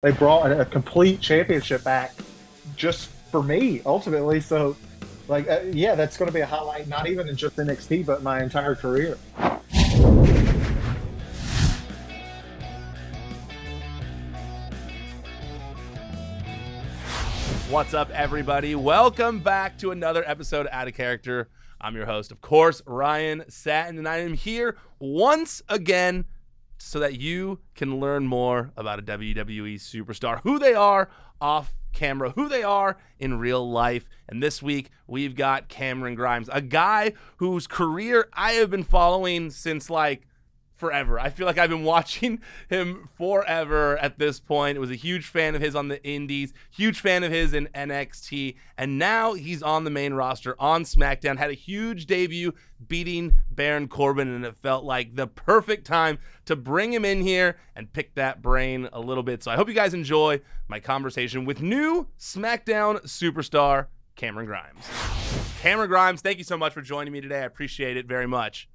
they brought a, complete championship back just for me ultimately. So, like, uh, yeah, that's going to be a highlight, not even in just NXT, but my entire career. What's up, everybody? Welcome back to another episode of Out of Character. I'm your host, of course, Ryan Satin, and I am here once again so that you can learn more about a WWE superstar, who they are off camera, who they are in real life. And this week, we've got Cameron Grimes, a guy whose career I have been following since like forever. I feel like I've been watching him forever at this point. It was a huge fan of his on the Indies, huge fan of his in NXT, and now he's on the main roster on SmackDown. Had a huge debut beating Baron Corbin, and it felt like the perfect time to bring him in here and pick that brain a little bit. So I hope you guys enjoy my conversation with new SmackDown superstar Cameron Grimes. Cameron Grimes, thank you so much for joining me today. I appreciate it very much.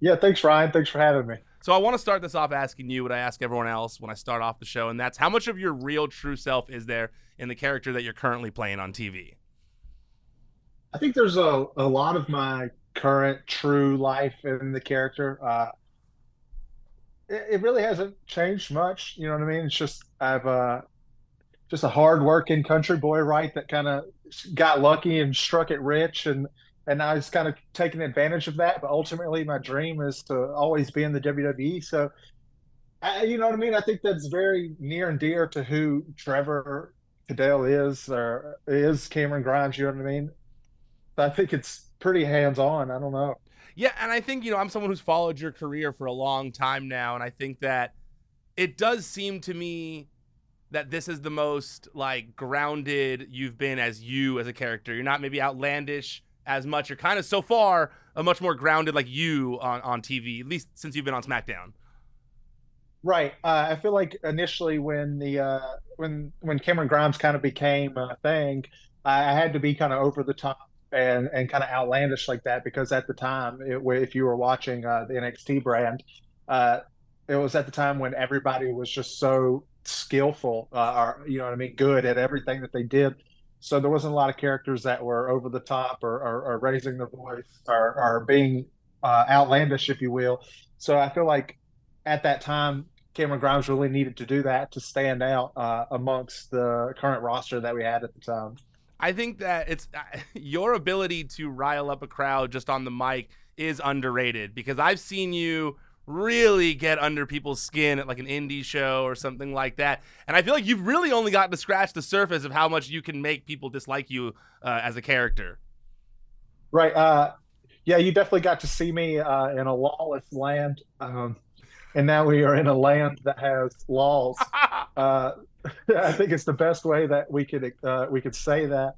Yeah, thanks, Ryan. Thanks for having me. So I want to start this off asking you what I ask everyone else when I start off the show, and that's how much of your real true self is there in the character that you're currently playing on TV? I think there's a, a lot of my current true life in the character. Uh, it, it really hasn't changed much. You know what I mean? It's just I've uh, just a hard-working country boy, right? That kind of got lucky and struck it rich, and and I was kind of taking advantage of that. But ultimately, my dream is to always be in the WWE. So, I, you know what I mean? I think that's very near and dear to who Trevor Caddell is, or is Cameron Grimes. You know what I mean? I think it's pretty hands on. I don't know. Yeah, and I think you know I'm someone who's followed your career for a long time now, and I think that it does seem to me that this is the most like grounded you've been as you as a character. You're not maybe outlandish as much. You're kind of so far a much more grounded like you on on TV, at least since you've been on SmackDown. Right. Uh, I feel like initially when the uh, when when Cameron Grimes kind of became a thing, I had to be kind of over the top and and kind of outlandish like that because at the time, it, if you were watching uh, the NXT brand, uh, it was at the time when everybody was just so skillful, uh, or you know what I mean, good at everything that they did so there wasn't a lot of characters that were over the top or, or, or raising their voice or, or being uh, outlandish, if you will. So I feel like at that time, Cameron Grimes really needed to do that to stand out uh, amongst the current roster that we had at the time. I think that it's uh, your ability to rile up a crowd just on the mic is underrated because I've seen you really get under people's skin at like an indie show or something like that. And I feel like you've really only gotten to scratch the surface of how much you can make people dislike you uh, as a character. Right. Uh, yeah, you definitely got to see me uh, in a lawless land. Um, and now we are in a land that has laws. Uh, I think it's the best way that we could uh, we could say that.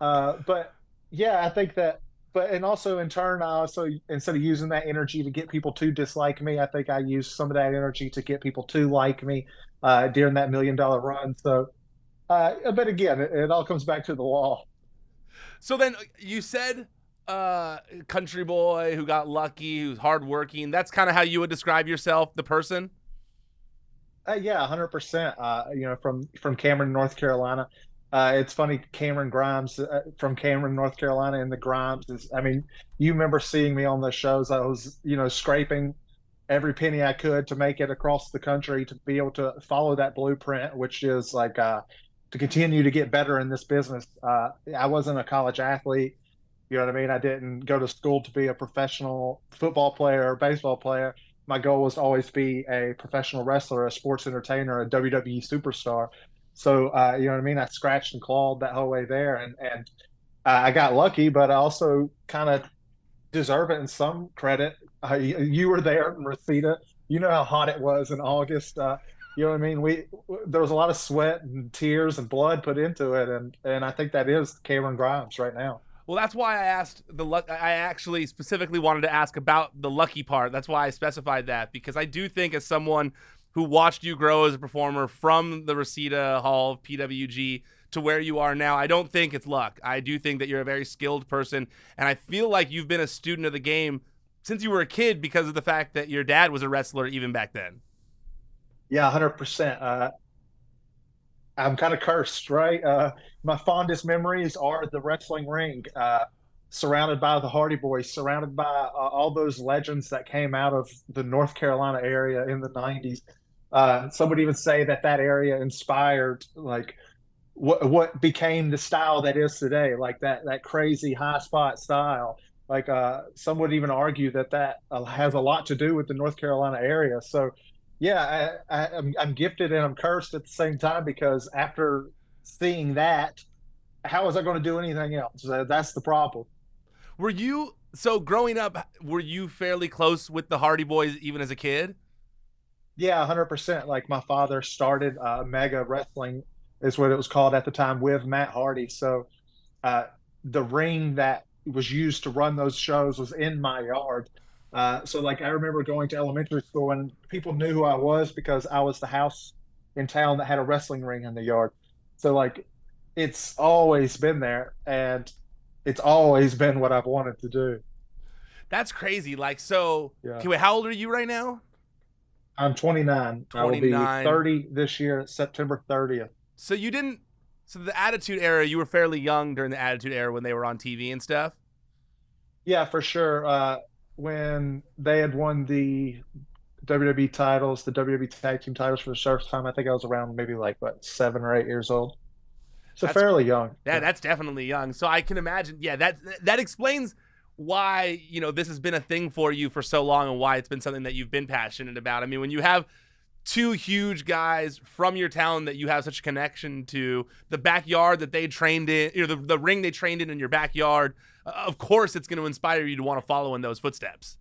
Uh, but yeah, I think that but and also in turn, I also instead of using that energy to get people to dislike me, I think I used some of that energy to get people to like me uh, during that million dollar run. So, uh, but again, it, it all comes back to the law. So then you said uh, country boy who got lucky, who's hardworking. That's kind of how you would describe yourself, the person. Uh, yeah, hundred percent. Uh, you know, from from Cameron, North Carolina. Uh, it's funny, Cameron Grimes uh, from Cameron, North Carolina, and the Grimes is. I mean, you remember seeing me on the shows. I was, you know, scraping every penny I could to make it across the country to be able to follow that blueprint, which is like uh, to continue to get better in this business. Uh, I wasn't a college athlete. You know what I mean? I didn't go to school to be a professional football player or baseball player. My goal was to always be a professional wrestler, a sports entertainer, a WWE superstar. So uh, you know what I mean. I scratched and clawed that whole way there, and and uh, I got lucky, but I also kind of deserve it in some credit. Uh, you, were there Reseda. You know how hot it was in August. Uh, you know what I mean? We there was a lot of sweat and tears and blood put into it, and and I think that is Cameron Grimes right now. Well, that's why I asked the luck. I actually specifically wanted to ask about the lucky part. That's why I specified that because I do think as someone who watched you grow as a performer from the Reseda Hall of PWG to where you are now. I don't think it's luck. I do think that you're a very skilled person, and I feel like you've been a student of the game since you were a kid because of the fact that your dad was a wrestler even back then. Yeah, hundred uh, percent. I'm kind of cursed, right? Uh, my fondest memories are the wrestling ring, uh, surrounded by the Hardy Boyz, surrounded by uh, all those legends that came out of the North Carolina area in the '90s. Uh, some would even say that that area inspired like what what became the style that is today, like that that crazy high spot style. Like uh, some would even argue that that uh, has a lot to do with the North Carolina area. So yeah, I, I'm, I'm gifted and I'm cursed at the same time because after seeing that, how was I going to do anything else? That's the problem. Were you so growing up? Were you fairly close with the Hardy Boyz even as a kid? Yeah, hundred percent. Like my father started uh, Mega Wrestling, is what it was called at the time, with Matt Hardy. So uh, the ring that was used to run those shows was in my yard. Uh, so like I remember going to elementary school and people knew who I was because I was the house in town that had a wrestling ring in the yard. So like it's always been there and it's always been what I've wanted to do. That's crazy. Like so yeah. wait, how old are you right now? I'm 29. 29. I will be 30 this year, September 30th. So you didn't so the Attitude Era, you were fairly young during the Attitude Era when they were on TV and stuff. Yeah, for sure. Uh, when they had won the WWE titles, the WWE Tag Team titles for the first time. I think I was around maybe like what seven or eight years old. So that's, fairly young. Yeah, that's definitely young. So I can imagine. Yeah, that that explains why you know this has been a thing for you for so long and why it's been something that you've been passionate about. I mean, when you have two huge guys from your town that you have such a connection to, the backyard that they trained in, you know, the, the ring they trained in in your backyard, of course it's going to inspire you to want to follow in those footsteps.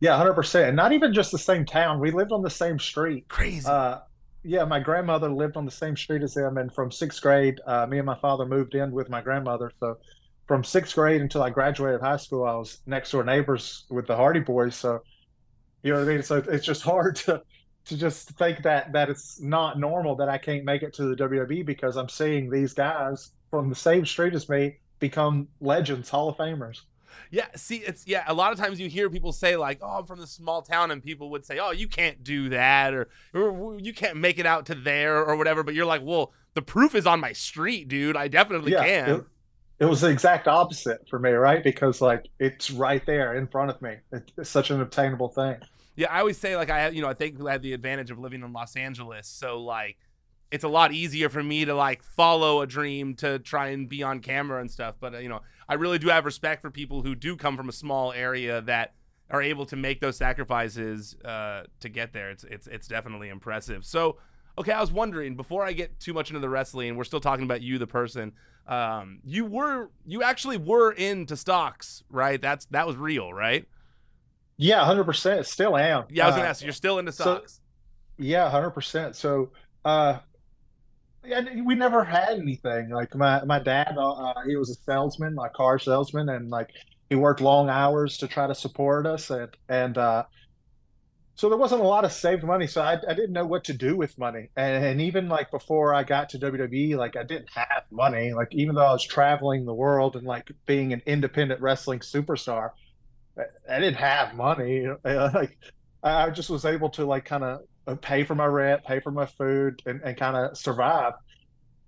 Yeah, hundred percent, and not even just the same town. We lived on the same street. Crazy. Uh, yeah, my grandmother lived on the same street as them, and from sixth grade, uh, me and my father moved in with my grandmother. So, from sixth grade until I graduated high school, I was next door neighbors with the Hardy Boyz. So, you know what I mean. So it's just hard to to just think that that it's not normal that I can't make it to the WWE because I'm seeing these guys from the same street as me become legends, Hall of Famers. Yeah, see, it's yeah. A lot of times you hear people say like, "Oh, I'm from this small town," and people would say, "Oh, you can't do that," or, or "You can't make it out to there," or whatever. But you're like, "Well, the proof is on my street, dude. I definitely yeah, can." It, was the exact opposite for me, right? Because like it's right there in front of me. It's such an obtainable thing. Yeah, I always say like I, you know, I think I had the advantage of living in Los Angeles, so like it's a lot easier for me to like follow a dream to try and be on camera and stuff. But uh, you know, I really do have respect for people who do come from a small area that are able to make those sacrifices uh, to get there. It's it's it's definitely impressive. So, okay, I was wondering before I get too much into the wrestling, we're still talking about you, the person. Um, you were you actually were into stocks, right? That's that was real, right? Yeah, hundred percent. Still am. Yeah, I was gonna uh, ask. You're still into stocks. So, yeah, hundred percent. So, uh, and we never had anything. Like my my dad, uh, uh, he was a salesman, a car salesman, and like he worked long hours to try to support us, and and uh, so there wasn't a lot of saved money. So I, I didn't know what to do with money, and, and even like before I got to WWE, like I didn't have money. Like even though I was traveling the world and like being an independent wrestling superstar, I, I didn't have money. Like I just was able to like kind of uh, pay for my rent, pay for my food, and, and kind of survive.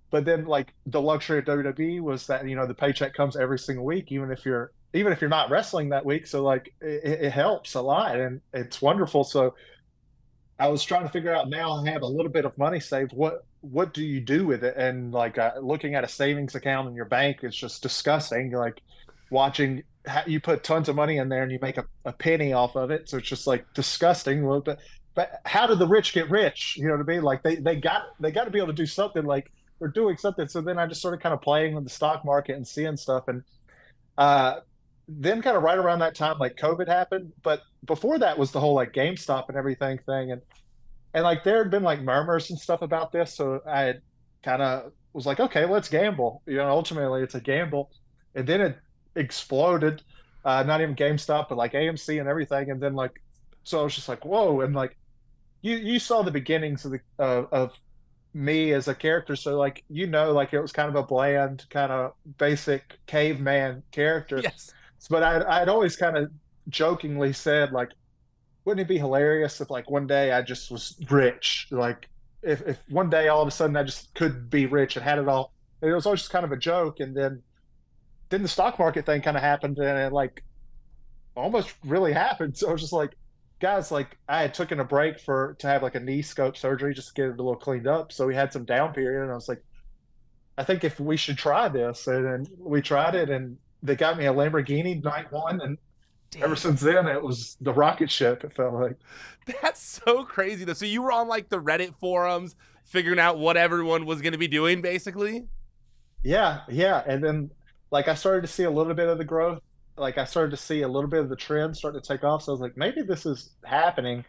But then, like the luxury of WWE was that you know the paycheck comes every single week, even if you're even if you're not wrestling that week. So like it, it helps a lot, and it's wonderful. So I was trying to figure out now I have a little bit of money saved. What what do you do with it? And like uh, looking at a savings account in your bank is just disgusting. Like watching how you put tons of money in there and you make a, a penny off of it. So it's just like disgusting. But but how did the rich get rich? You know what I mean? Like they they got they got to be able to do something. Like they're doing something. So then I just started kind of playing with the stock market and seeing stuff. And uh, then kind of right around that time, like COVID happened. But before that was the whole like GameStop and everything thing. And and like there had been like murmurs and stuff about this. So I kind of was like, okay, let's gamble. You know, ultimately it's a gamble. And then it exploded. Uh, not even GameStop, but like AMC and everything. And then like, so I was just like, whoa. And like, you you saw the beginnings of the uh, of me as a character, so like you know, like it was kind of a bland, kind of basic caveman character. Yes. But I I'd always kind of jokingly said like, wouldn't it be hilarious if like one day I just was rich, like if, if one day all of a sudden I just could be rich and had it all. It was always just kind of a joke. And then then the stock market thing kind of happened and it like almost really happened. So I was just like, guys, like I had taken a break for to have like a knee scope surgery just to get it a little cleaned up. So we had some down period and I was like, I think if we should try this. And then we tried it and they got me a Lamborghini night one and Damn. ever since then it was the rocket ship, it felt like. That's so crazy though. So you were on like the Reddit forums figuring out what everyone was gonna be doing basically? Yeah, yeah. And then like I started to see a little bit of the growth. Like I started to see a little bit of the trend starting to take off. So I was like, maybe this is happening.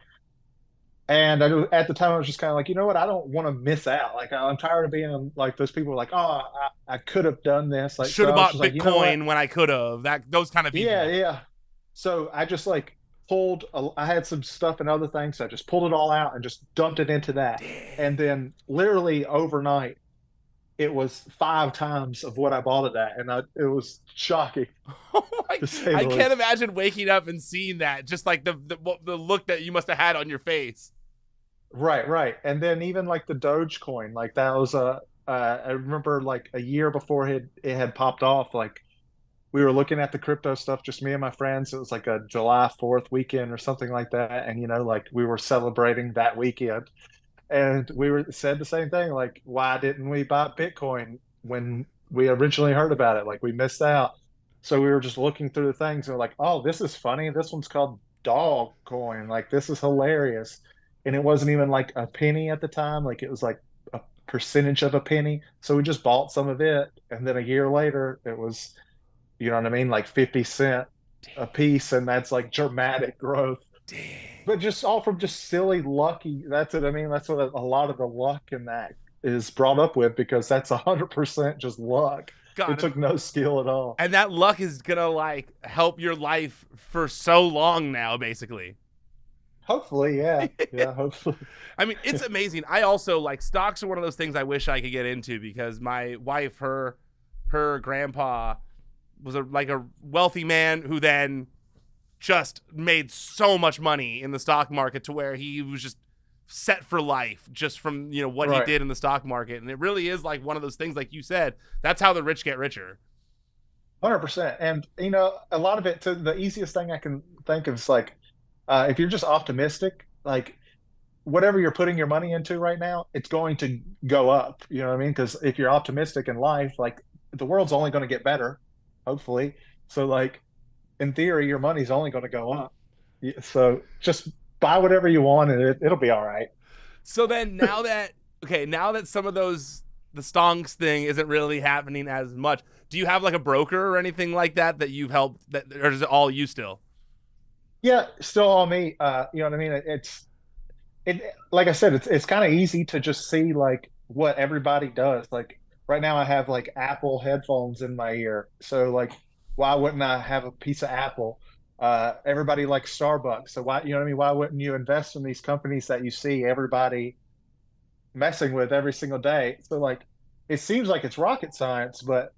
And I, at the time, I was just kind of like, you know what? I don't want to miss out. Like I'm tired of being like those people like, oh, I, I could have done this. Like should have so bought Bitcoin like, you know when I could have. That those kind of people. Yeah, yeah. So I just like pulled. A, I had some stuff and other things. So I just pulled it all out and just dumped it into that. And then literally overnight, it was five times of what I bought it at, and I, it was shocking. Oh my, I can't imagine waking up and seeing that. Just like the, the the look that you must have had on your face. Right, right, and then even like the Dogecoin, like that was a. Uh, I remember like a year before it it had popped off, like we were looking at the crypto stuff, just me and my friends. It was like a July Fourth weekend or something like that, and you know, like we were celebrating that weekend. And we were said the same thing like why didn't we buy bitcoin when we originally heard about it? Like we missed out. So we were just looking through the things and like oh this is funny. This one's called dog coin like this is hilarious and it wasn't even like a penny at the time like it was like a percentage of a penny so we just bought some of it and then a year later it was you know what i mean like 50 cent a piece and that's like dramatic growth Damn. But just all from just silly lucky. That's it. I mean, that's what a, lot of the luck in that is brought up with because that's hundred percent just luck. God, it took no skill at all. And that luck is gonna like help your life for so long now, basically. Hopefully, yeah. Yeah, hopefully. I mean, it's amazing. I also like stocks are one of those things I wish I could get into because my wife, her her grandpa was a like a wealthy man who then just made so much money in the stock market to where he was just set for life just from you know what right. he did in the stock market and it really is like one of those things like you said that's how the rich get richer 100% and you know a lot of it to the easiest thing i can think of is like uh, if you're just optimistic like whatever you're putting your money into right now it's going to go up you know what i mean because if you're optimistic in life like the world's only going to get better hopefully so like in theory, your money's only going to go up. So just buy whatever you want, and it, it'll be all right. So then, now that okay, now that some of those the stonks thing isn't really happening as much, do you have like a broker or anything like that that you've helped? That or is it all you still? Yeah, still all me. Uh, you know what I mean? It, it's it like I said, it's it's kind of easy to just see like what everybody does. Like right now, I have like Apple headphones in my ear, so like why wouldn't I have a piece of Apple? Uh, everybody likes Starbucks, so why you know what I mean? Why wouldn't you invest in these companies that you see everybody messing with every single day? So like, it seems like it's rocket science, but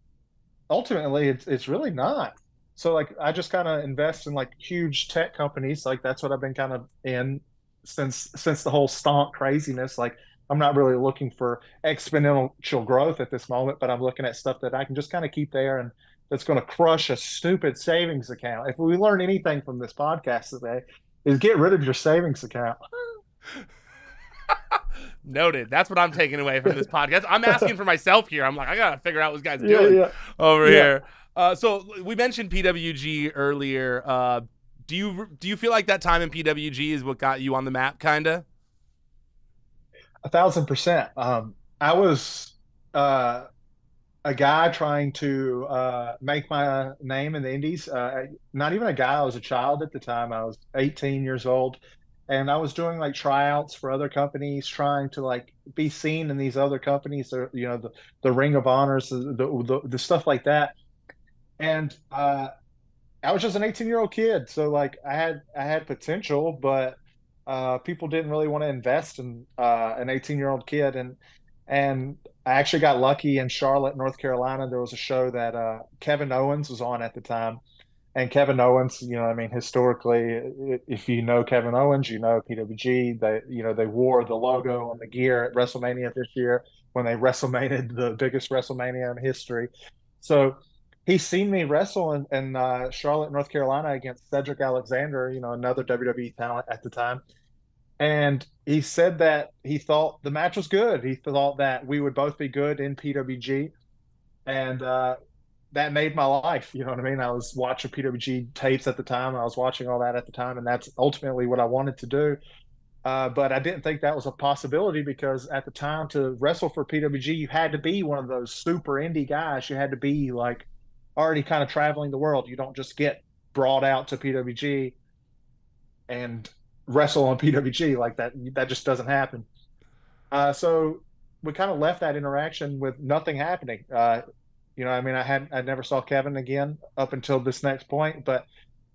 ultimately, it's it's really not. So like, I just kind of invest in like huge tech companies. Like that's what I've been kind of in since since the whole stonk craziness. Like I'm not really looking for exponential growth at this moment, but I'm looking at stuff that I can just kind of keep there and that's going to crush a stupid savings account. If we learn anything from this podcast today, is get rid of your savings account. Noted. That's what I'm taking away from this podcast. I'm asking for myself here. I'm like, I gotta figure out what this guy's doing yeah, yeah. over yeah. here. Uh, so we mentioned PWG earlier. Uh, do you do you feel like that time in PWG is what got you on the map, kinda? A thousand percent. Um, I was uh, a guy trying to uh, make my name in the Indies. Uh, not even a guy. I was a child at the time. I was 18 years old, and I was doing like tryouts for other companies, trying to like be seen in these other companies. You know, the the Ring of Honors, the the, the stuff like that. And uh, I was just an 18 year old kid, so like I had I had potential, but uh, people didn't really want to invest in uh, an 18 year old kid, and and I actually got lucky in Charlotte, North Carolina. There was a show that uh, Kevin Owens was on at the time, and Kevin Owens, you know, I mean, historically, if you know Kevin Owens, you know PWG. They, you know, they wore the logo on the gear at WrestleMania this year when they WrestleMania the biggest WrestleMania in history. So he's seen me wrestle in, in uh, Charlotte, North Carolina against Cedric Alexander, you know, another WWE talent at the time. And he said that he thought the match was good. He thought that we would both be good in PWG. And uh, that made my life. You know what I mean? I was watching PWG tapes at the time. I was watching all that at the time, and that's ultimately what I wanted to do. Uh, but I didn't think that was a possibility because at the time to wrestle for PWG, you had to be one of those super indie guys. You had to be like already kind of traveling the world. You don't just get brought out to PWG and wrestle on PWG like that. That just doesn't happen. Uh, so we kind of left that interaction with nothing happening. Uh, you know, I mean, I had I never saw Kevin again up until this next point, but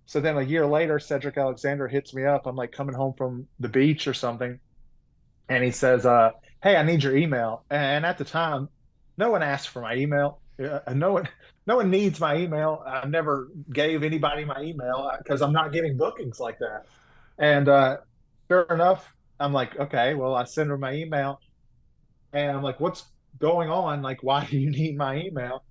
so then a year later, Cedric Alexander hits me up. I'm like coming home from the beach or something, and he says, uh, "Hey, I need your email." And at the time, no one asked for my email. Uh, no one, no one needs my email. I never gave anybody my email because I'm not getting bookings like that. And uh, sure enough, I'm like, okay, well, I send her my email, and I'm like, what's going on? Like, why do you need my email?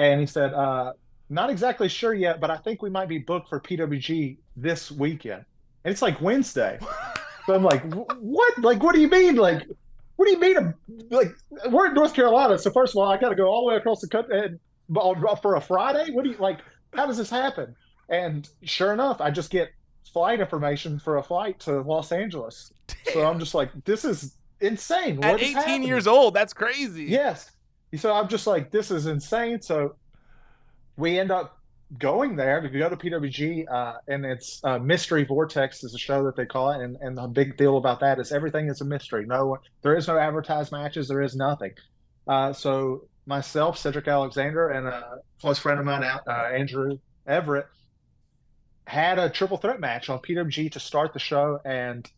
and he said, uh, "Not exactly sure yet, but I think we might be booked for PWG this weekend." And it's like Wednesday, so I'm like, "What? Like, what do you mean? Like, what do you mean? Like, we're in North Carolina, so first of all, I got to go all the way across the country for a Friday. What do you like? How does this happen?" And sure enough, I just get flight information for a flight to Los Angeles. Damn. So I'm just like, this is insane. What At 18 happening? years old, that's crazy. Yes. So I'm just like, this is insane. So we end up going there to go to PWG, uh, and it's uh, Mystery Vortex is a show that they call it, and, and the big deal about that is everything is a mystery. No, there is no advertised matches, there is nothing. Uh, so myself, Cedric Alexander, and a close friend of mine, uh, Andrew Everett, had a triple threat match on PWG to start the show, and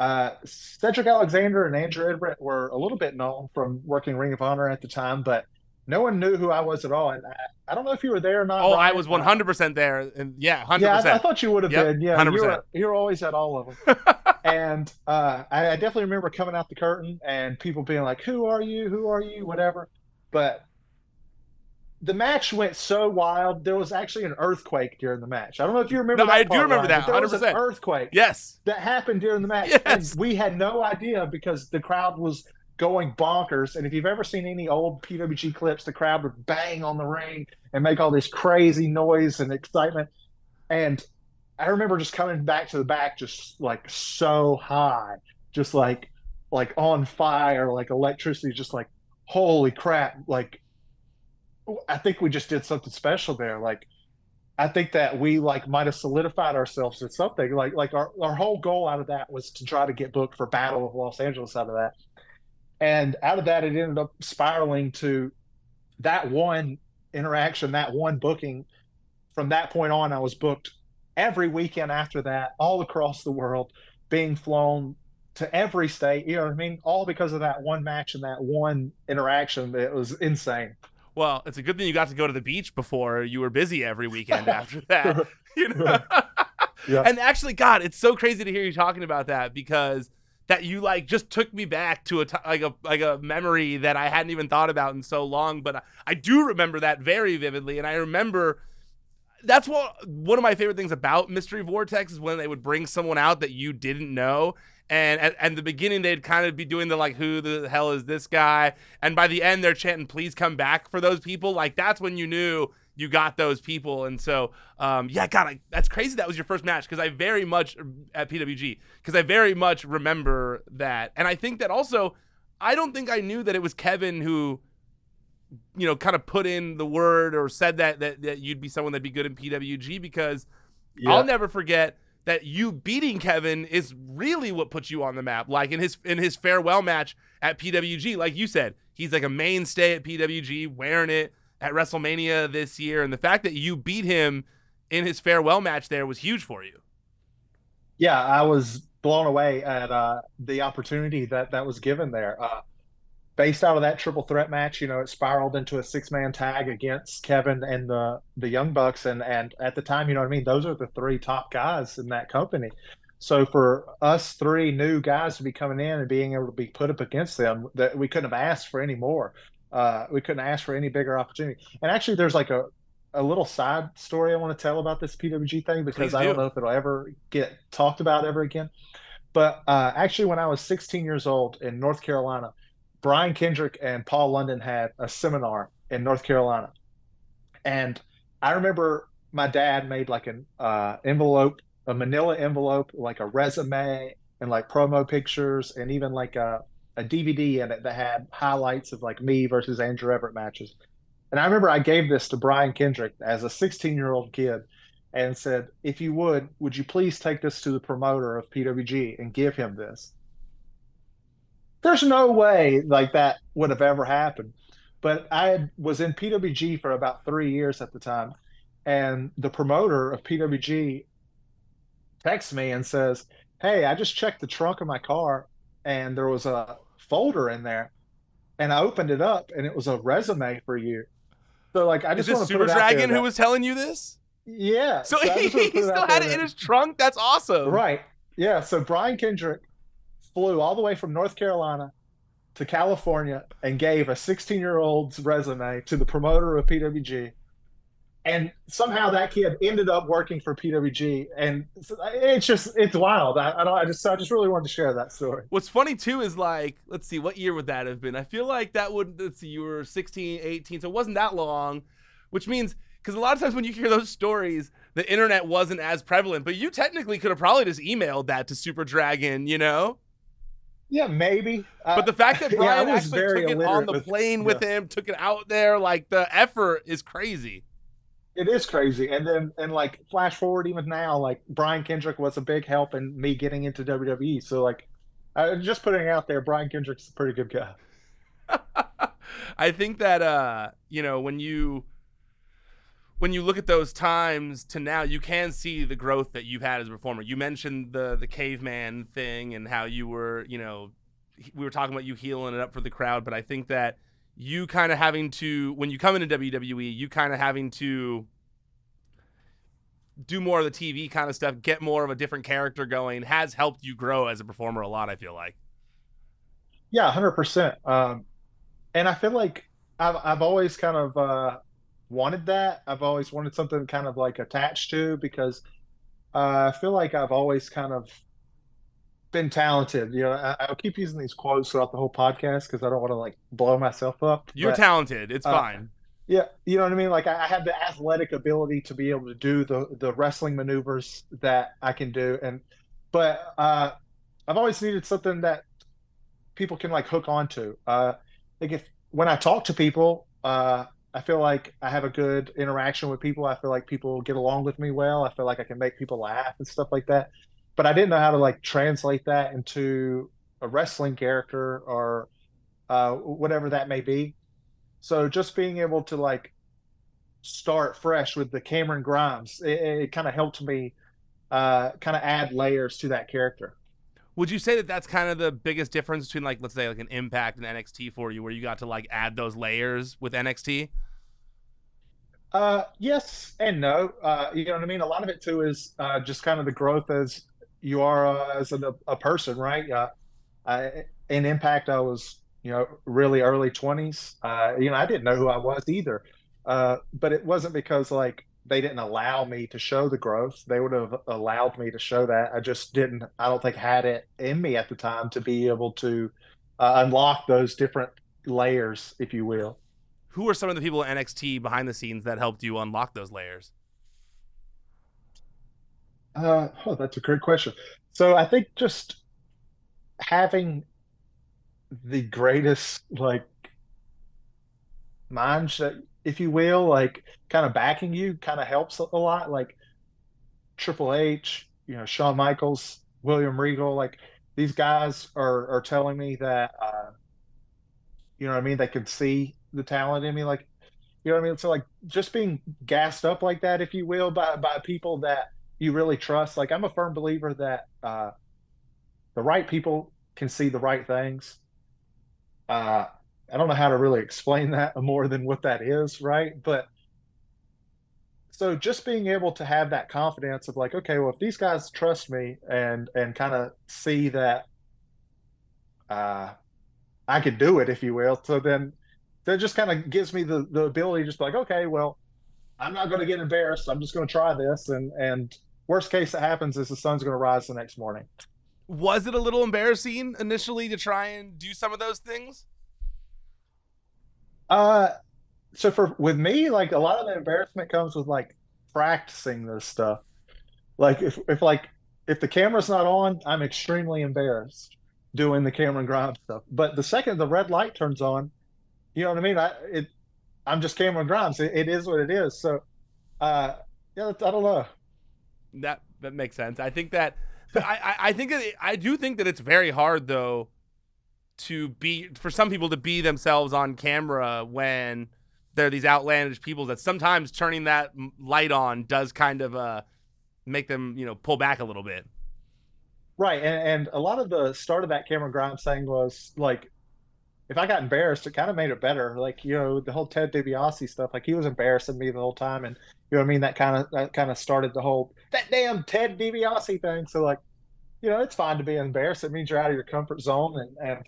uh, Cedric Alexander and Andrew Everett were a little bit known from working Ring of Honor at the time, but no one knew who I was at all. And I, I don't know if you were there or not. Oh, Ryan. I was 100% there. And yeah, 100%. Yeah, I, I thought you would have yep, been. Yeah, 100%. You were, you were always at all of them. and uh, I, I definitely remember coming out the curtain and people being like, who are you? Who are you? Whatever. But the match went so wild. There was actually an earthquake during the match. I don't know if you remember. No, I do remember that. There 100%. was an earthquake. Yes, that happened during the match. Yes. We had no idea because the crowd was going bonkers. And if you've ever seen any old PWG clips, the crowd would bang on the ring and make all this crazy noise and excitement. And I remember just coming back to the back, just like so high, just like like on fire, like electricity, just like holy crap, like I think we just did something special there. Like, I think that we like might have solidified ourselves or something. Like, like our, our whole goal out of that was to try to get booked for Battle of Los Angeles out of that. And out of that, it ended up spiraling to that one interaction, that one booking. From that point on, I was booked every weekend after that, all across the world, being flown to every state. You know what I mean? All because of that one match and that one interaction. It was insane. Well, it's a good thing you got to go to the beach before you were busy every weekend after that. you know? yeah. And actually, God, it's so crazy to hear you talking about that because that you like just took me back to a t- like a like a memory that I hadn't even thought about in so long. But I, I do remember that very vividly, and I remember that's what one of my favorite things about Mystery Vortex is when they would bring someone out that you didn't know and at, at, the beginning they'd kind of be doing the like who the hell is this guy? And by the end they're chanting please come back for those people. Like that's when you knew you got those people. And so um, yeah god I, that's crazy that was your first match because i very much at pwg because i very much remember that. And i think that also i don't think i knew that it was kevin who you know kind of put in the word or said that that, that you'd be someone that'd be good in pwg because yeah. i'll never forget that you beating Kevin is really what puts you on the map. Like in his in his farewell match at PWG, like you said, he's like a mainstay at PWG, wearing it at WrestleMania this year, and the fact that you beat him in his farewell match there was huge for you. Yeah, I was blown away at uh, the opportunity that that was given there. Uh, based out of that triple threat match, you know, it spiraled into a six man tag against Kevin and the the Young Bucks, and and at the time, you know what I mean. Those are the three top guys in that company. So for us three new guys to be coming in and being able to be put up against them, that we couldn't have asked for any more. Uh, we couldn't ask for any bigger opportunity. And actually, there's like a a little side story I want to tell about this PWG thing because I don't know if it'll ever get talked about ever again. But uh, actually, when I was 16 years old in North Carolina, Brian Kendrick and Paul London had a seminar in North Carolina, and I remember my dad made like an uh, envelope, a Manila envelope, like a resume and like promo pictures, and even like a, a DVD in it that had highlights of like me versus Andrew Everett matches. And I remember I gave this to Brian Kendrick as a 16 year old kid and said, if you would, would you please take this to the promoter of PWG and give him this? There's no way like that would have ever happened. But I was in PWG for about three years at the time, and the promoter of PWG texts me and says, "Hey, I just checked the trunk of my car, and there was a folder in there, and I opened it up, and it was a resume for you." So like, I just want to Super Dragon who was telling you this. Yeah. So, so he, he still had it in his trunk. That's awesome. Right. Yeah. So Brian Kendrick flew all the way from North Carolina to California and gave a 16 year old's resume to the promoter of PWG. And somehow that kid ended up working for PWG, and it's just it's wild. I, I don't. I just I just really wanted to share that story. What's funny too is like, let's see, what year would that have been? I feel like that would. Let's see, you were 16, 18, so it wasn't that long, which means because a lot of times when you hear those stories, the internet wasn't as prevalent. But you technically could have probably just emailed that to Super Dragon, you know? Yeah, maybe. But the fact that Brian yeah, actually took it on the plane with, with him, took it out there, like the effort is crazy. It is crazy. And then, and like, flash forward even now, like, Brian Kendrick was a big help in me getting into WWE. So, like, uh, just putting out there, Brian Kendrick's a pretty good guy. I think that, uh, you know, when you when you look at those times to now, you can see the growth that you've had as a performer. You mentioned the the caveman thing and how you were, you know, we were talking about you healing it up for the crowd, but I think that you kind of having to when you come into WWE, you kind of having to do more of the TV kind of stuff, get more of a different character going, has helped you grow as a performer a lot. I feel like. Yeah, hundred um, percent. And I feel like I've I've always kind of uh, wanted that. I've always wanted something kind of like attached to because uh, I feel like I've always kind of been talented. You know, I, will keep using these quotes throughout the whole podcast because I don't want to like blow myself up. You're but, talented. It's uh, fine. Yeah, you know what I mean. Like I, I have the athletic ability to be able to do the the wrestling maneuvers that I can do, and but uh, I've always needed something that people can like hook onto. Uh, like if when I talk to people, uh, I feel like I have a good interaction with people. I feel like people get along with me well. I feel like I can make people laugh and stuff like that. But I didn't know how to like translate that into a wrestling character or uh, whatever that may be. So just being able to like start fresh with the Cameron Grimes, it, it kind of helped me uh, kind of add layers to that character. Would you say that that's kind of the biggest difference between like let's say like an Impact and NXT for you, where you got to like add those layers with NXT? Uh, yes and no. Uh, you know what I mean. A lot of it too is uh, just kind of the growth as you are uh, as a, a person, right? Uh, I, in Impact, I was you know really early twenties. Uh, you know, I didn't know who I was either. Uh, but it wasn't because like they didn't allow me to show the growth. They would have allowed me to show that. I just didn't. I don't think had it in me at the time to be able to uh, unlock those different layers, if you will. Who are some of the people at NXT behind the scenes that helped you unlock those layers? Uh, oh, that's a great question. So I think just having the greatest like minds if you will, like kind of backing you kind of helps a lot. Like Triple H, you know, Shawn Michaels, William Regal, like these guys are are telling me that uh, you know what I mean, they can see the talent in me. Like, you know what I mean? So like just being gassed up like that, if you will, by by people that you really trust. Like I'm a firm believer that uh the right people can see the right things. Uh I don't know how to really explain that more than what that is, right? But so just being able to have that confidence of like, okay, well, if these guys trust me and and kind of see that uh, I could do it, if you will, so then that just kind of gives me the the ability to just be like, okay, well, I'm not going to get embarrassed. I'm just going to try this, and and worst case that happens is the sun's going to rise the next morning. Was it a little embarrassing initially to try and do some of those things? Uh, so for with me, like a lot of the embarrassment comes with like practicing this stuff. Like if if like if the camera's not on, I'm extremely embarrassed doing the Cameron Grimes stuff. But the second the red light turns on, you know what I mean? I it I'm just Cameron Grimes. It, it is what it is. So uh yeah, I don't know. That that makes sense. I think that I, I think that I do think that it's very hard though to be for some people to be themselves on camera when they're these outlandish people that sometimes turning that light on does kind of uh make them you know pull back a little bit right and, and a lot of the start of that cameron grimes thing was like if i got embarrassed it kind of made it better like you know the whole ted dibiase stuff like he was embarrassing me the whole time and you know what i mean that kind of that kind of started the whole that damn ted dibiase thing so like you know it's fine to be embarrassed it means you're out of your comfort zone and, and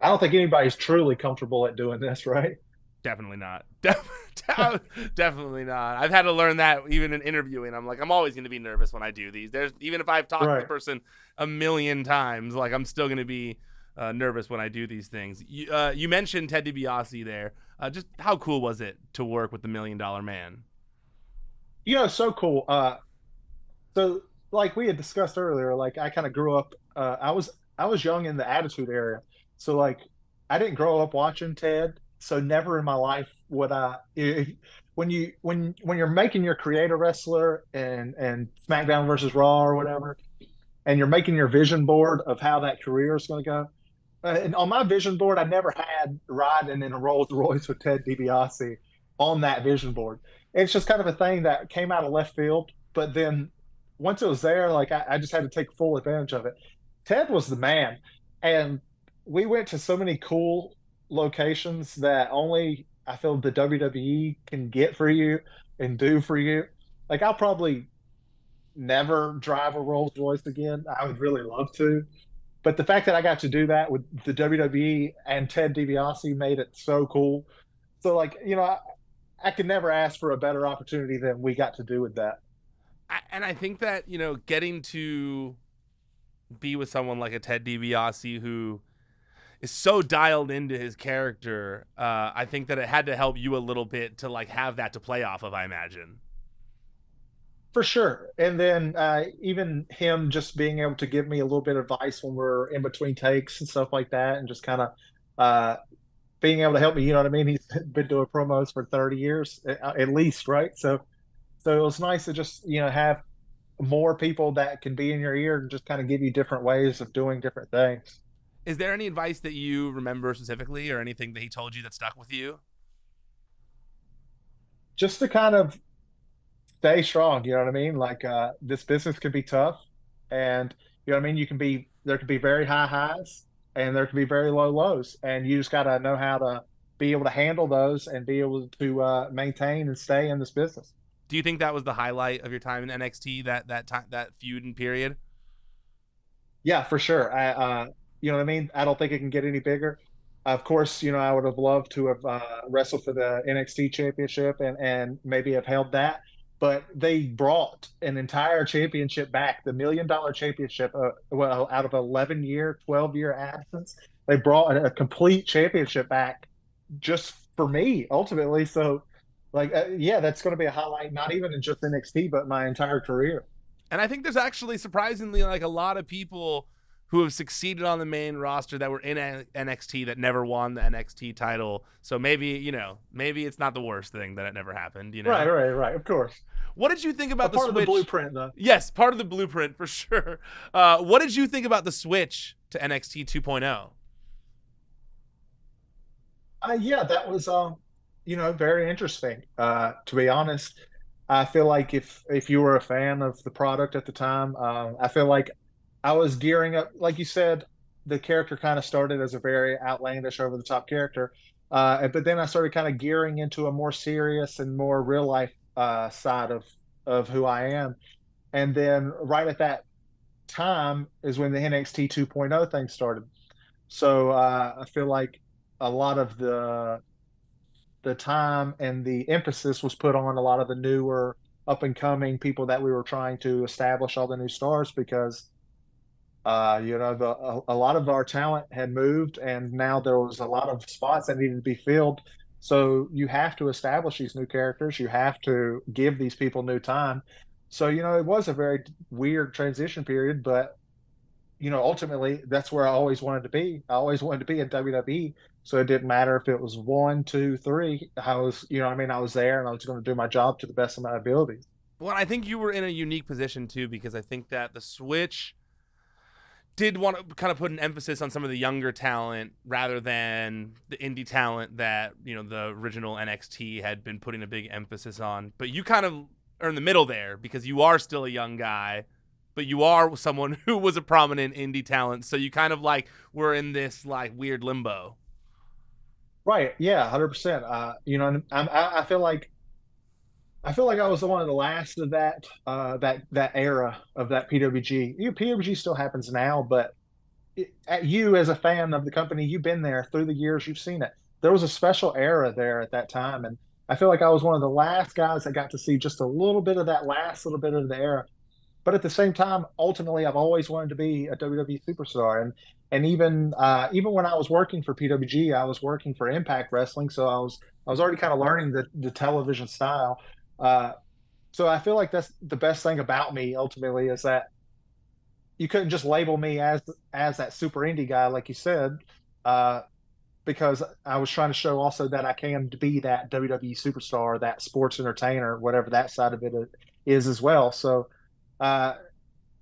I don't think anybody's truly comfortable at doing this, right? Definitely not. Definitely not. I've had to learn that even in interviewing. I'm like, I'm always going to be nervous when I do these. There's even if I've talked right. to the person a million times, like I'm still going to be uh, nervous when I do these things. You, uh, you mentioned Ted DiBiase there. Uh, just how cool was it to work with the Million Dollar Man? Yeah, so cool. Uh, so, like we had discussed earlier, like I kind of grew up. Uh, I was I was young in the Attitude Era, so like, I didn't grow up watching Ted, so never in my life would I. If, when you when when you're making your creator wrestler and and SmackDown versus Raw or whatever, and you're making your vision board of how that career is going to go. Uh, and on my vision board, I never had riding in a Rolls Royce with Ted DiBiase on that vision board. It's just kind of a thing that came out of left field. But then once it was there, like I, I just had to take full advantage of it. Ted was the man, and we went to so many cool locations that only I feel the WWE can get for you and do for you. Like I'll probably never drive a Rolls Royce again. I would really love to. But the fact that I got to do that with the WWE and Ted DiBiase made it so cool. So like, you know, I, I could never ask for a better opportunity than we got to do with that. And I think that, you know, getting to be with someone like a Ted DiBiase who is so dialed into his character. Uh, I think that it had to help you a little bit to like have that to play off of. I imagine. For sure, and then uh, even him just being able to give me a little bit of advice when we're in between takes and stuff like that, and just kind of uh, being able to help me. You know what I mean? He's been doing promos for thirty years at least, right? So, so it was nice to just you know have more people that can be in your ear and just kind of give you different ways of doing different things. Is there any advice that you remember specifically or anything that he told you that stuck with you? Just to kind of stay strong, you know what I mean? Like uh, this business can be tough and you know what I mean? You can be there can be very high highs and there can be very low lows and you just got to know how to be able to handle those and be able to uh, maintain and stay in this business. Do you think that was the highlight of your time in NXT that that time that feud and period? Yeah, for sure. I uh, you know what I mean? I don't think it can get any bigger. Of course, you know, I would have loved to have uh, wrestled for the NXT championship and, and maybe have held that. But they brought an entire championship back, the million dollar championship, uh, well, out of 11 year, 12 year absence. They brought a, a complete championship back just for me, ultimately. So, like, uh, yeah, that's going to be a highlight, not even in just NXT, but my entire career. And I think there's actually surprisingly like a lot of people who have succeeded on the main roster that were in NXT that never won the NXT title. So maybe, you know, maybe it's not the worst thing that it never happened, you know. Right, right, right. Of course. What did you think about the part switch? of the blueprint though? Yes, part of the blueprint for sure. Uh, what did you think about the switch to NXT 2.0? Uh, yeah, that was um, you know, very interesting. Uh, to be honest, I feel like if if you were a fan of the product at the time, um, I feel like I was gearing up, like you said, the character kind of started as a very outlandish, over the top character, uh, but then I started kind of gearing into a more serious and more real life uh, side of of who I am. And then right at that time is when the NXT 2.0 thing started. So uh, I feel like a lot of the the time and the emphasis was put on a lot of the newer up and coming people that we were trying to establish all the new stars because uh, you know the a, a, lot of our talent had moved and now there was a lot of spots that needed to be filled. So you have to establish these new characters. You have to give these people new time. So you know it was a very weird transition period but you know ultimately that's where i always wanted to be. I always wanted to be in wwe so it didn't matter if it was one, two, three. I was, you know, I mean, I was there and I was going to do my job to the best of my ability. Well, I think you were in a unique position too, because I think that the switch did want to kind of put an emphasis on some of the younger talent rather than the indie talent that you know the original NXT had been putting a big emphasis on. But you kind of are in the middle there because you are still a young guy, but you are someone who was a prominent indie talent. So you kind of like were in this like weird limbo. Right. Yeah. Hundred uh, percent. You know, I, I feel like I feel like I was one of the last of that uh, that that era of that PWG. You know, PWG still happens now, but it, at you as a fan of the company, you've been there through the years. You've seen it. There was a special era there at that time, and I feel like I was one of the last guys that got to see just a little bit of that last little bit of the era. But at the same time, ultimately, I've always wanted to be a WWE superstar, and and even uh, even when I was working for PWG, I was working for Impact Wrestling, so I was I was already kind of learning the the television style. Uh, so I feel like that's the best thing about me ultimately is that you couldn't just label me as as that super indie guy like you said, uh, because I was trying to show also that I can be that WWE superstar, that sports entertainer, whatever that side of it is as well. So uh,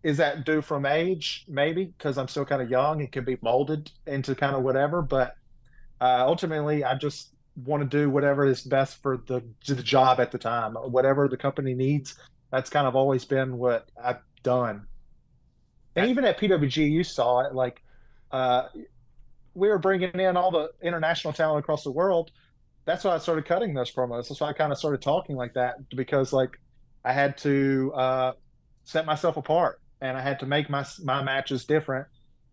is that due from age? Maybe because I'm still kind of young. It can be molded into kind of whatever. But uh, ultimately, I just want to do whatever is best for the the job at the time. Whatever the company needs. That's kind of always been what I've done. And even at PWG, you saw it. Like uh, we were bringing in all the international talent across the world. That's why I started cutting those promos. That's why I kind of started talking like that because like I had to uh, set myself apart and I had to make my my matches different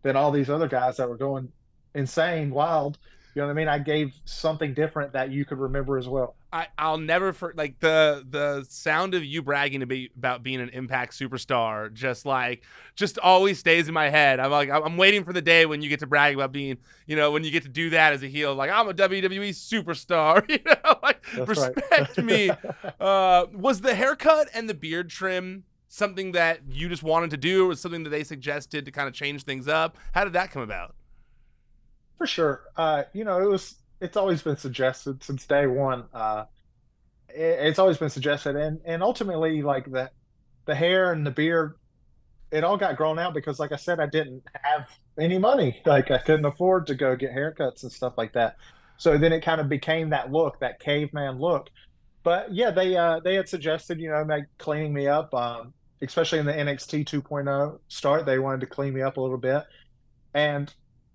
than all these other guys that were going insane, wild. You know what I mean? I gave something different that you could remember as well. I, I'll never for like the the sound of you bragging be, about being an impact superstar just like just always stays in my head. I'm like I'm waiting for the day when you get to brag about being you know when you get to do that as a heel like I'm a WWE superstar you know like That's respect right. me. Uh, was the haircut and the beard trim something that you just wanted to do or something that they suggested to kind of change things up? How did that come about? For sure. Uh, you know, it was it's always been suggested since day one. Uh, it, it's always been suggested and and ultimately like the the hair and the beard it all got grown out because like I said I didn't have any money. Like I couldn't afford to go get haircuts and stuff like that. So then it kind of became that look, that caveman look. But yeah, they uh, they had suggested, you know, like cleaning me up. Um, especially in the NXT 2.0 start, they wanted to clean me up a little bit. And,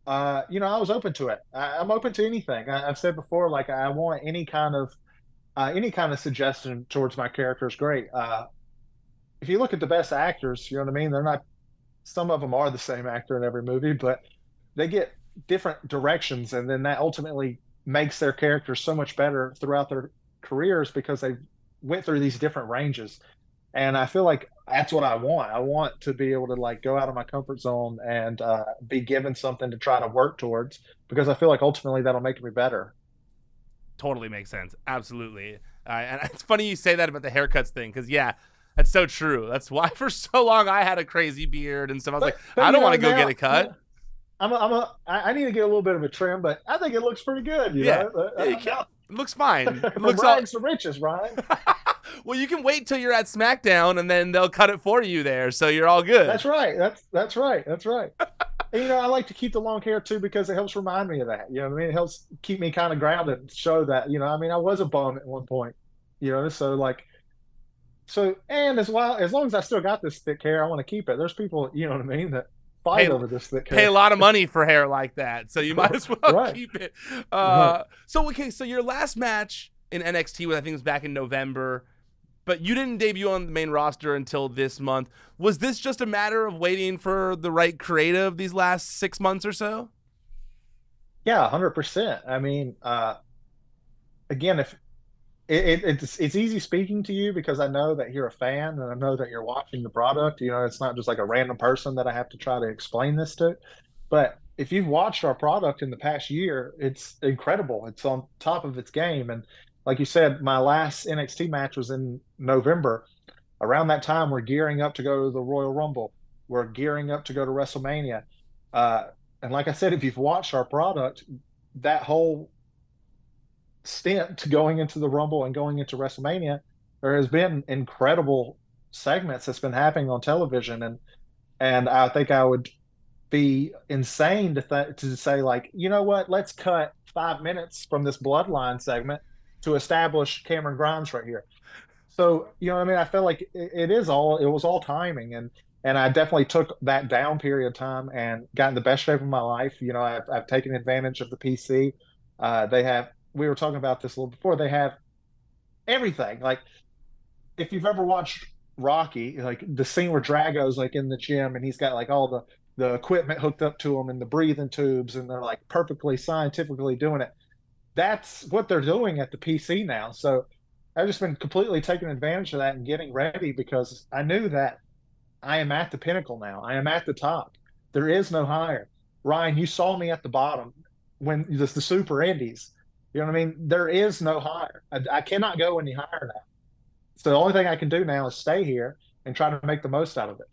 uh, you know, I was open to it. I, am open to anything. I, have said before, like I want any kind of, uh, any kind of suggestion towards my character is great. Uh, if you look at the best actors, you know what I mean? They're not, some of them are the same actor in every movie, but they get different directions. And then that ultimately makes their characters so much better throughout their careers because they went through these different ranges and I feel like that's what I want. I want to be able to like go out of my comfort zone and uh, be given something to try to work towards because I feel like ultimately that'll make me better. Totally makes sense. Absolutely. Uh, and it's funny you say that about the haircuts thing because yeah, that's so true. That's why for so long I had a crazy beard and stuff. I was but, like, but, I don't want to go get a cut. I'm a, I'm a, I need to get a little bit of a trim, but I think it looks pretty good. yeah, know? it looks fine. It looks rags all... riches, Ryan. Well, you can wait till you're at SmackDown, and then they'll cut it for you there, so you're all good. That's right. That's that's right. That's right. and, you know, I like to keep the long hair too because it helps remind me of that. You know, I mean, it helps keep me kind of grounded, show that you know, I mean, I was a bum at one point. You know, so like, so and as well as long as I still got this thick hair, I want to keep it. There's people, you know what I mean, that fight pay, over this. That pay a lot of money for hair like that, so you might as well right. keep it. Uh, right. So okay, so your last match in NXT, was I think it was back in November, but you didn't debut on the main roster until this month. Was this just a matter of waiting for the right creative these last six months or so? Yeah, hundred percent. I mean, uh, again, if it, it, it's it's easy speaking to you because I know that you're a fan and I know that you're watching the product. You know, it's not just like a random person that I have to try to explain this to. But if you've watched our product in the past year, it's incredible. It's on top of its game. And like you said, my last NXT match was in November. Around that time, we're gearing up to go to the Royal Rumble. We're gearing up to go to WrestleMania. Uh, and like I said, if you've watched our product, that whole stint to going into the Rumble and going into WrestleMania, there has been incredible segments that's been happening on television, and and I think I would be insane to th- to say like, you know what, let's cut five minutes from this Bloodline segment to establish Cameron Grimes right here. So you know, I mean, I felt like it, it is all it was all timing, and and I definitely took that down period of time and got in the best shape of my life. You know, I've, I've taken advantage of the PC. Uh, they have we were talking about this a little before. They have everything. Like if you've ever watched Rocky, like the scene where Drago's like in the gym and he's got like all the the equipment hooked up to him and the breathing tubes and they're like perfectly scientifically doing it. That's what they're doing at the PC now. So I've just been completely taking advantage of that and getting ready because I knew that I am at the pinnacle now. I am at the top. There is no higher. Ryan, you saw me at the bottom when the, the super indies. You know what I mean? There is no higher. I, I cannot go any higher now. So the only thing I can do now is stay here and try to make the most out of it.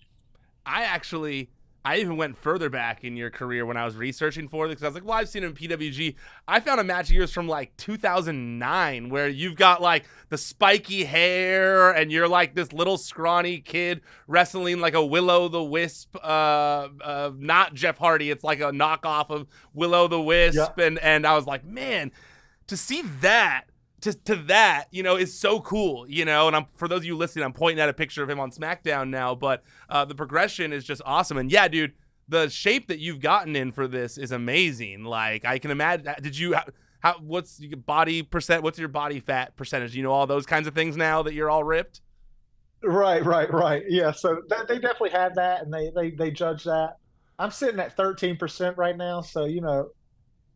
I actually I even went further back in your career when I was researching for this because I was like, well, I've seen it in PWG. I found a match of yours from like 2009 where you've got like the spiky hair and you're like this little scrawny kid wrestling like a Willow the Wisp, uh, uh, not Jeff Hardy. It's like a knockoff of Willow the Wisp. Yeah. And, and I was like, man, to see that to, to that, you know, is so cool, you know. And I'm for those of you listening, I'm pointing at a picture of him on SmackDown now, but uh, the progression is just awesome. And yeah, dude, the shape that you've gotten in for this is amazing. Like I can imagine. Uh, did you? How, how what's your body percent? What's your body fat percentage? You know all those kinds of things now that you're all ripped. Right, right, right. Yeah. So they definitely have that, and they they they judge that. I'm sitting at 13 percent right now, so you know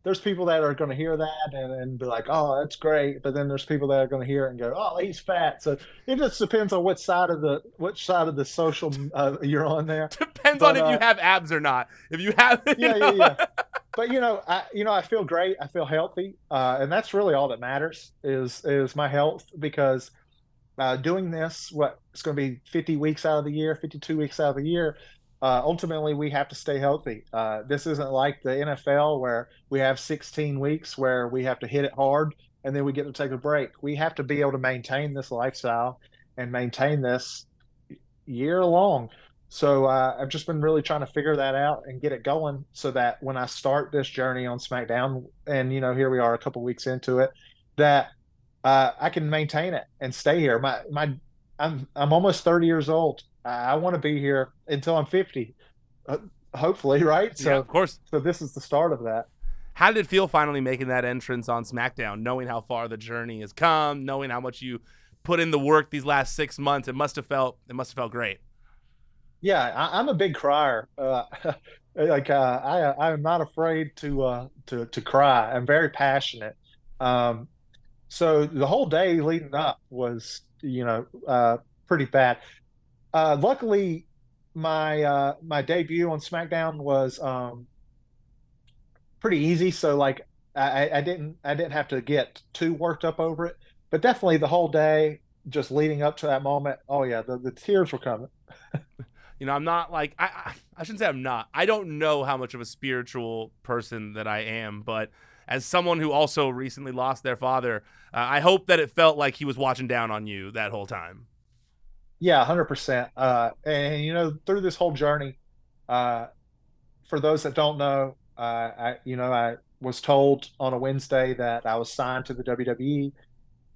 there's people that are going to hear that and, and be like, oh, that's great. But then there's people that are going to hear it and go, oh, he's fat. So it just depends on which side of the which side of the social uh, you're on there. Depends but, on if uh, you have abs or not. If you have, you yeah, know. yeah, yeah. But you know, I you know I feel great. I feel healthy, uh, and that's really all that matters is is my health because uh, doing this, what it's going to be 50 weeks out of the year, 52 weeks out of the year uh, ultimately we have to stay healthy. Uh, this isn't like the NFL where we have 16 weeks where we have to hit it hard and then we get to take a break. We have to be able to maintain this lifestyle and maintain this year long. So uh, I've just been really trying to figure that out and get it going so that when I start this journey on SmackDown, and you know here we are a couple weeks into it, that uh, I can maintain it and stay here. My my I'm I'm almost 30 years old I want to be here until I'm 50, uh, hopefully, right? So, yeah, of course. So this is the start of that. How did it feel finally making that entrance on SmackDown, knowing how far the journey has come, knowing how much you put in the work these last six months? It must have felt it must have felt great. Yeah, I, am a big crier. Uh, like uh, I, I'm not afraid to uh, to to cry. I'm very passionate. Um, so the whole day leading up was, you know, uh, pretty bad. Uh, luckily, my uh, my debut on SmackDown was um, pretty easy. So like I, I didn't I didn't have to get too worked up over it. But definitely the whole day, just leading up to that moment, oh yeah, the, the tears were coming. you know, I'm not like I I shouldn't say I'm not. I don't know how much of a spiritual person that I am, but as someone who also recently lost their father, uh, I hope that it felt like he was watching down on you that whole time. Yeah, hundred uh, percent. And you know, through this whole journey, uh, for those that don't know, uh, I you know I was told on a Wednesday that I was signed to the WWE,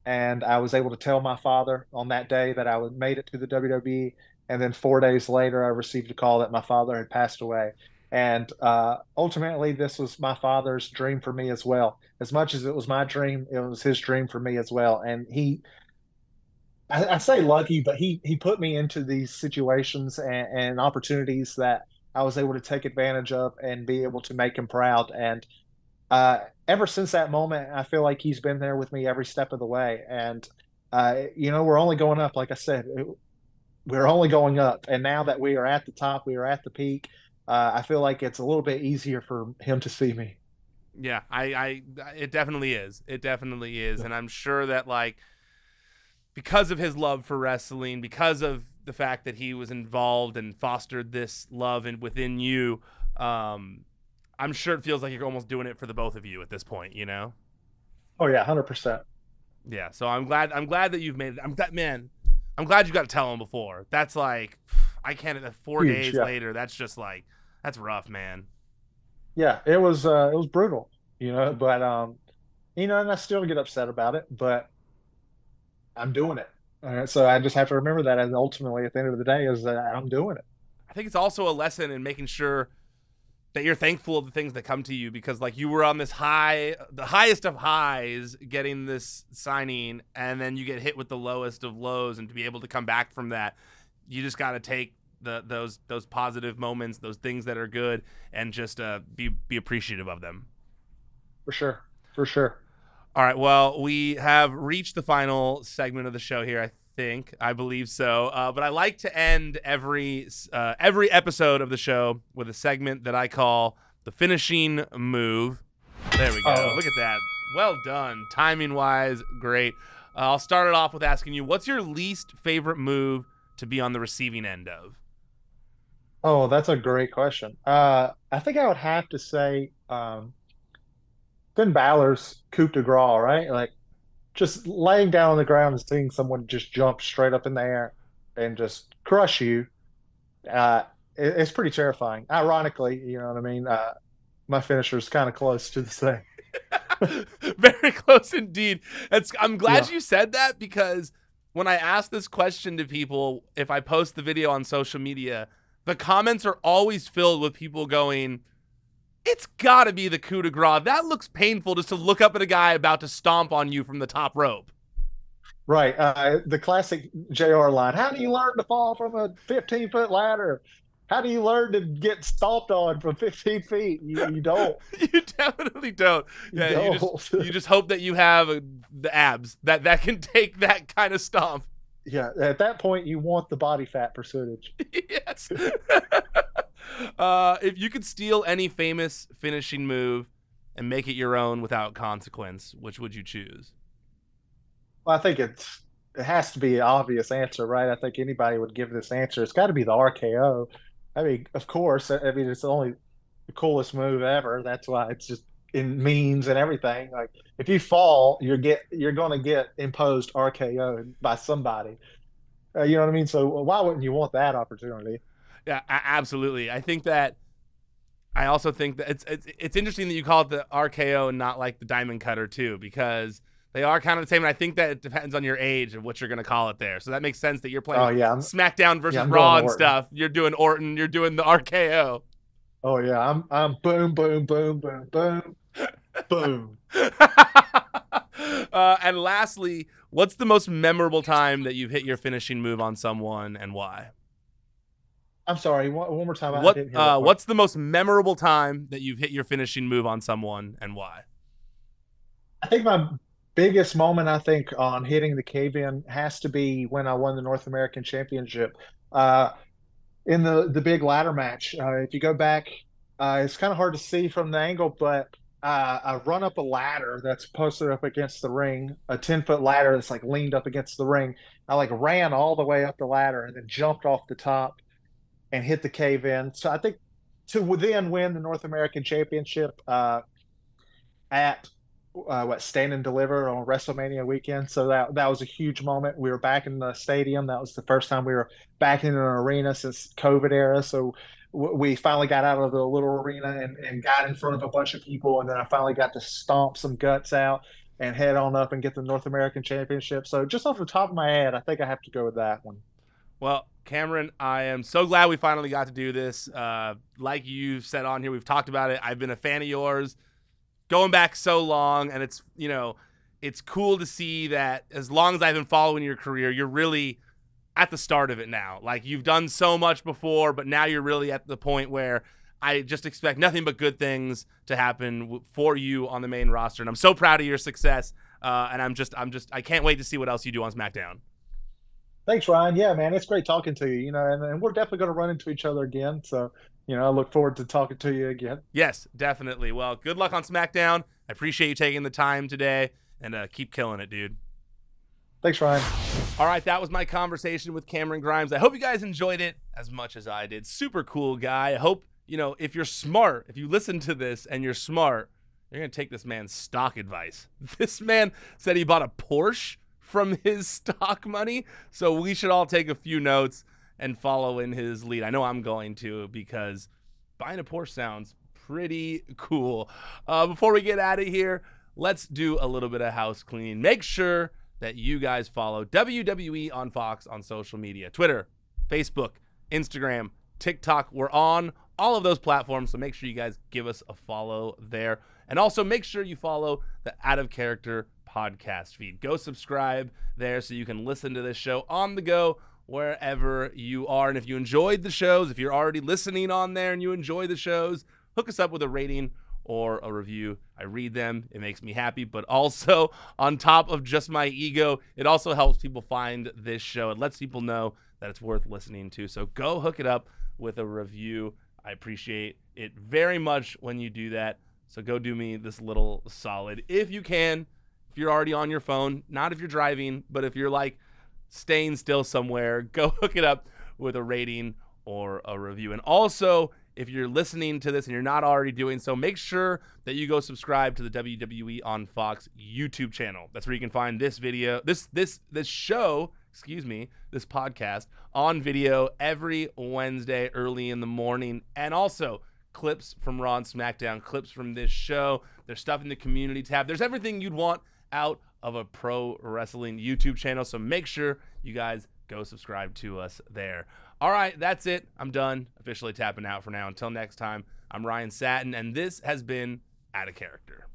and I was able to tell my father on that day that I made it to the WWE. And then four days later, I received a call that my father had passed away. And uh, ultimately, this was my father's dream for me as well. As much as it was my dream, it was his dream for me as well. And he, I, I say lucky, but he he put me into these situations and, and, opportunities that I was able to take advantage of and be able to make him proud. And uh, ever since that moment, I feel like he's been there with me every step of the way. And uh, you know, we're only going up. Like I said, we're only going up. And now that we are at the top, we are at the peak uh, I feel like it's a little bit easier for him to see me. Yeah, I, I, it definitely is. It definitely is, and I'm sure that like because of his love for wrestling, because of the fact that he was involved and fostered this love and within you, um, I'm sure it feels like you're almost doing it for the both of you at this point. You know? Oh yeah, hundred percent. Yeah. So I'm glad. I'm glad that you've made it. I'm that man. I'm glad you got to tell him before. That's like I can't. Four Huge, days yeah. later, that's just like that's rough, man. Yeah, it was. Uh, it was brutal, you know. But um, you know, and I still get upset about it, but I'm doing it. All right, so I just have to remember that, and ultimately, at the end of the day, is that I'm doing it. I think it's also a lesson in making sure that you're thankful of the things that come to you because like you were on this high the highest of highs getting this signing and then you get hit with the lowest of lows and to be able to come back from that you just got to take the those those positive moments, those things that are good, and just uh, be be appreciative of them. For sure, for sure. All right. Well, we have reached the final segment of the show here. I think I believe so. Uh, but I like to end every uh, every episode of the show with a segment that I call the finishing move. There we go. Oh. Look at that. Well done. Timing wise, great. Uh, I'll start it off with asking you, what's your least favorite move to be on the receiving end of? Oh, that's a great question. Uh, I think I would have to say um, Finn Balor's coup de grace, right? Like just laying down on the ground and seeing someone just jump straight up in the air and just crush you. Uh, it, it's pretty terrifying. Ironically, you know what I mean? Uh, my finisher is kind of close to the same. Very close indeed. I'm glad yeah. you said that because when I ask this question to people, if I post the video on social media, the comments are always filled with people going, it's got to be the coup de grace. That looks painful just to look up at a guy about to stomp on you from the top rope. Right. Uh, the classic JR line How do you learn to fall from a 15 foot ladder? How do you learn to get stomped on from 15 feet? You, you don't. you definitely don't. Yeah, you, don't. you, just, you just hope that you have uh, the abs that, that can take that kind of stomp yeah, at that point, you want the body fat percentage. yes. Uh, if you could steal any famous finishing move and make it your own without consequence, which would you choose? Well, I think it's it has to be an obvious answer, right? I think anybody would give this answer. It's got to be the RKO. I mean, of course. I mean, it's only the coolest move ever. That's why it's just in memes and everything. Like if you fall, you're get you're going to get imposed RKO by somebody. Uh, you know what I mean? So why wouldn't you want that opportunity? Yeah, absolutely. I think that. I also think that it's, it's it's interesting that you call it the RKO and not like the diamond cutter too, because they are kind of the same. And I think that it depends on your age and what you're going to call it there. So that makes sense that you're playing oh, yeah, SmackDown versus yeah, Raw and stuff. You're doing Orton. You're doing the RKO. Oh yeah, I'm I'm boom boom boom boom boom boom. uh, and lastly, what's the most memorable time that you've hit your finishing move on someone and why? I'm sorry. One, one more time. What? Uh, what's the most memorable time that you've hit your finishing move on someone and why? I think my biggest moment, I think, on hitting the cave in has to be when I won the North American Championship. Uh, in the the big ladder match. Uh, if you go back, uh, it's kind of hard to see from the angle, but uh, I run up a ladder that's posted up against the ring, a ten foot ladder that's like leaned up against the ring. I like ran all the way up the ladder and then jumped off the top and hit the cave in. So I think to then win the North American Championship uh, at uh, what Stand and Deliver on WrestleMania weekend. So that that was a huge moment. We were back in the stadium. That was the first time we were back in an arena since COVID era. So we finally got out of the little arena and, and got in front of a bunch of people. And then I finally got to stomp some guts out and head on up and get the North American Championship. So just off the top of my head, I think I have to go with that one. Well, Cameron, I am so glad we finally got to do this. Uh, like you've said on here, we've talked about it. I've been a fan of yours going back so long, and it's you know, it's cool to see that as long as I've been following your career, you're really at the start of it now. Like you've done so much before, but now you're really at the point where I just expect nothing but good things to happen for you on the main roster, and I'm so proud of your success. Uh, and I'm just, I'm just, I can't wait to see what else you do on SmackDown. Thanks, Ryan. Yeah, man, it's great talking to you. You know, and, and we're definitely going to run into each other again. So, you know, I look forward to talking to you again. Yes, definitely. Well, good luck on SmackDown. I appreciate you taking the time today, and uh, keep killing it, dude. Thanks, Ryan. All right, that was my conversation with Cameron Grimes. I hope you guys enjoyed it as much as I did. Super cool guy. I hope, you know, if you're smart, if you listen to this and you're smart, you're going to take this man's stock advice. This man said he bought a Porsche from his stock money. So we should all take a few notes and follow in his lead. I know I'm going to because buying a Porsche sounds pretty cool. Uh, before we get out of here, let's do a little bit of house cleaning. Make sure that you guys follow WWE on Fox on social media Twitter, Facebook, Instagram, TikTok. We're on all of those platforms. So make sure you guys give us a follow there. And also make sure you follow the Out of Character podcast feed. Go subscribe there so you can listen to this show on the go wherever you are. And if you enjoyed the shows, if you're already listening on there and you enjoy the shows, hook us up with a rating or a review. I read them, it makes me happy. But also, on top of just my ego, it also helps people find this show. It lets people know that it's worth listening to. So go hook it up with a review. I appreciate it very much when you do that. So go do me this little solid if you can if you're already on your phone, not if you're driving, but if you're like staying still somewhere, go hook it up with a rating or a review. And also, if you're listening to this and you're not already doing so, make sure that you go subscribe to the WWE on Fox YouTube channel. That's where you can find this video, this this this show, excuse me, this podcast on video every Wednesday early in the morning and also clips from Raw and SmackDown, clips from this show. There's stuff in the community tab. There's everything you'd want out of a pro wrestling YouTube channel. So make sure you guys go subscribe to us there. All right, that's it. I'm done officially tapping out for now. Until next time, I'm Ryan Satin, and this has been Out of Character.